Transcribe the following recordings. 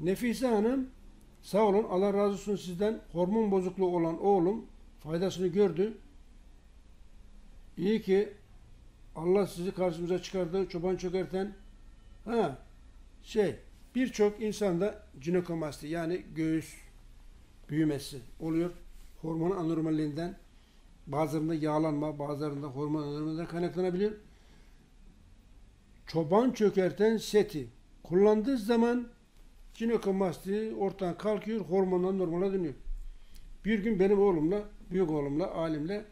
Nefise Hanım sağ olun Allah razı olsun sizden hormon bozukluğu olan oğlum faydasını gördü. İyi ki Allah sizi karşımıza çıkardı. Çoban çökerten ha şey birçok insanda jinekomasti yani göğüs büyümesi oluyor. Hormon anormalliğinden bazılarında yağlanma, bazılarında hormon anormalliğinden kaynaklanabilir. Çoban çökerten seti kullandığı zaman jinekomasti ortadan kalkıyor, hormonlar normale dönüyor. Bir gün benim oğlumla, büyük oğlumla, alimle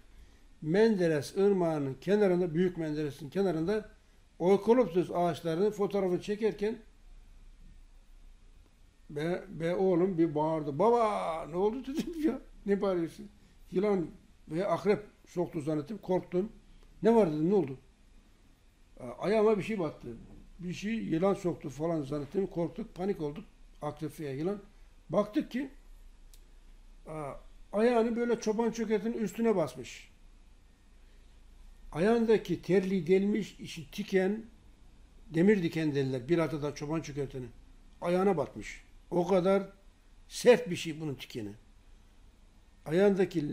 Menderes ırmağının kenarında, Büyük Menderes'in kenarında oykoloptus ağaçlarının fotoğrafını çekerken be, be oğlum bir bağırdı. Baba ne oldu dedim ya. Ne bağırıyorsun? Yılan veya akrep soktu zannettim. Korktum. Ne var dedim ne oldu? Ayağıma bir şey battı. Bir şey yılan soktu falan zannettim. Korktuk, panik olduk. Akrep veya yılan. Baktık ki ayağını böyle çoban çökertinin üstüne basmış. Ayağındaki terli delmiş, işi tiken, demir diken derler. Bir adada çoban çökerteni. Ayağına batmış. O kadar sert bir şey bunun tikeni. Ayağındaki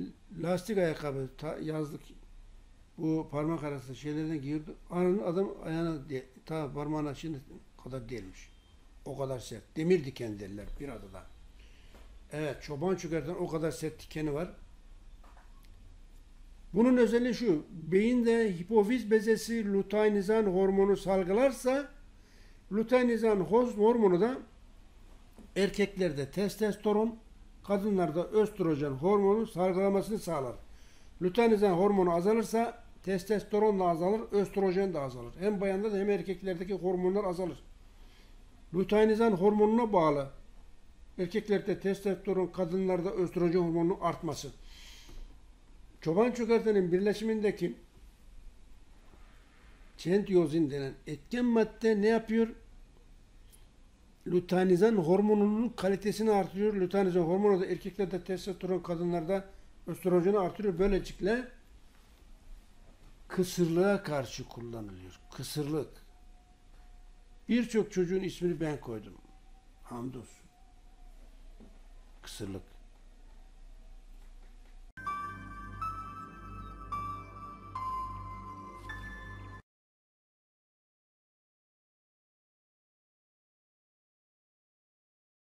lastik ayakkabı ta, yazlık bu parmak arası şeylerden giyiyordu. Anın adam ayağına ta parmağına şimdi kadar delmiş. O kadar sert. Demir diken derler bir adada. Evet çoban çökerten o kadar sert dikeni var. Bunun özelliği şu. Beyinde hipofiz bezesi luteinizan hormonu salgılarsa luteinizan hormonu da erkeklerde testosteron, kadınlarda östrojen hormonu salgılamasını sağlar. Luteinizan hormonu azalırsa testosteron da azalır, östrojen de azalır. Hem bayanda da hem erkeklerdeki hormonlar azalır. Luteinizan hormonuna bağlı erkeklerde testosteron, kadınlarda östrojen hormonunun artması. Çoban çökertenin birleşimindeki çentiyozin denen etken madde ne yapıyor? Luteinizan hormonunun kalitesini artırıyor. Luteinizan hormonu da erkeklerde testosteron, kadınlarda östrojeni artırıyor. Böylelikle kısırlığa karşı kullanılıyor. Kısırlık. Birçok çocuğun ismini ben koydum. Hamdolsun. Kısırlık.